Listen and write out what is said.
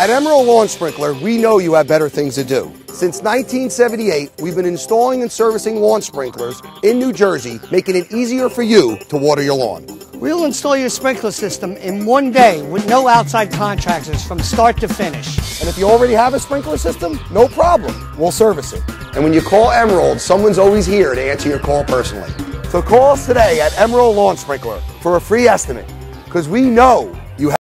At Emerald Lawn Sprinkler, we know you have better things to do. Since 1978, we've been installing and servicing lawn sprinklers in New Jersey, making it easier for you to water your lawn. We'll install your sprinkler system in one day with no outside contractors from start to finish. And if you already have a sprinkler system, no problem. We'll service it. And when you call Emerald, someone's always here to answer your call personally. So call us today at Emerald Lawn Sprinkler for a free estimate because we know